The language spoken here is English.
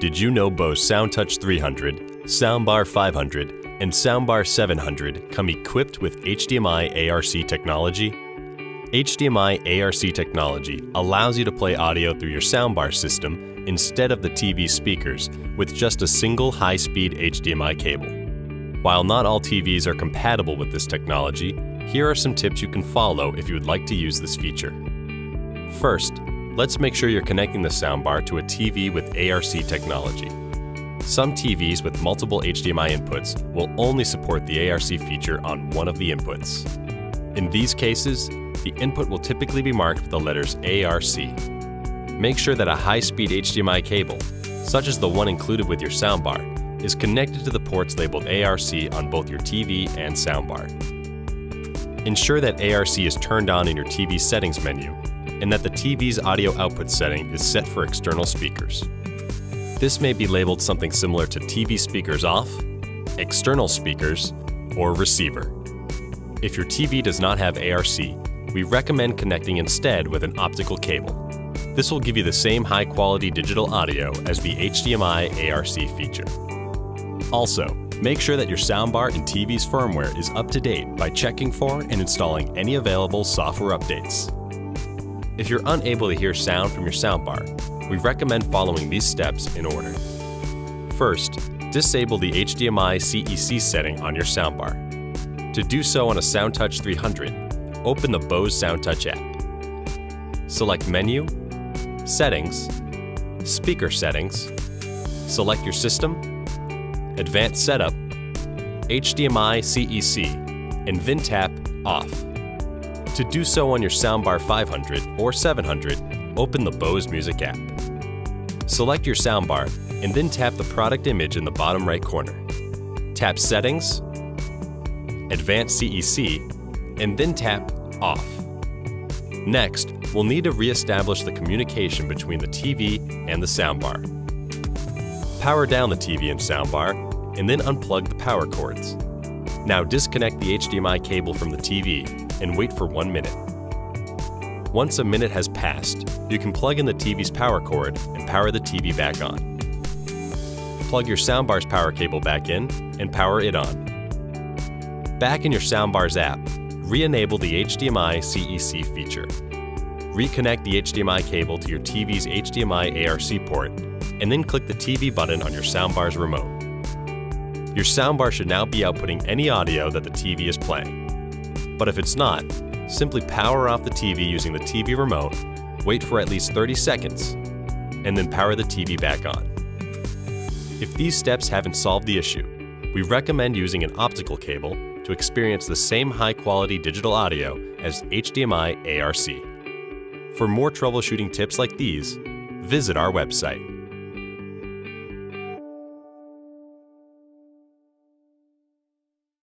Did you know Bose SoundTouch 300, Soundbar 500, and Soundbar 700 come equipped with HDMI ARC technology? HDMI ARC technology allows you to play audio through your soundbar system instead of the TV speakers with just a single high-speed HDMI cable. While not all TVs are compatible with this technology, here are some tips you can follow if you would like to use this feature. First, let's make sure you're connecting the soundbar to a TV with ARC technology. Some TVs with multiple HDMI inputs will only support the ARC feature on one of the inputs. In these cases, the input will typically be marked with the letters ARC. Make sure that a high-speed HDMI cable, such as the one included with your soundbar, is connected to the ports labeled ARC on both your TV and soundbar. Ensure that ARC is turned on in your TV settings menu and that the TV's audio output setting is set for external speakers. This may be labeled something similar to TV speakers off, external speakers, or receiver. If your TV does not have ARC, we recommend connecting instead with an optical cable. This will give you the same high-quality digital audio as the HDMI ARC feature. Also, make sure that your soundbar and TV's firmware is up to date by checking for and installing any available software updates. If you're unable to hear sound from your soundbar, we recommend following these steps in order. First, disable the HDMI CEC setting on your soundbar. To do so on a SoundTouch 300, open the Bose SoundTouch app. Select Menu, Settings, Speaker Settings, select your system, Advanced Setup, HDMI CEC, and then tap Off. To do so on your Soundbar 500 or 700, open the Bose Music app. Select your soundbar and then tap the product image in the bottom right corner. Tap Settings, Advanced CEC, and then tap Off. Next, we'll need to re-establish the communication between the TV and the soundbar. Power down the TV and soundbar, and then unplug the power cords. Now disconnect the HDMI cable from the TV and wait for one minute. Once a minute has passed, you can plug in the TV's power cord and power the TV back on. Plug your soundbar's power cable back in and power it on. Back in your soundbar's app, re-enable the HDMI CEC feature. Reconnect the HDMI cable to your TV's HDMI ARC port, and then click the TV button on your soundbar's remote. Your soundbar should now be outputting any audio that the TV is playing. But if it's not, simply power off the TV using the TV remote, wait for at least 30 seconds, and then power the TV back on. If these steps haven't solved the issue, we recommend using an optical cable to experience the same high-quality digital audio as HDMI ARC. For more troubleshooting tips like these, visit our website.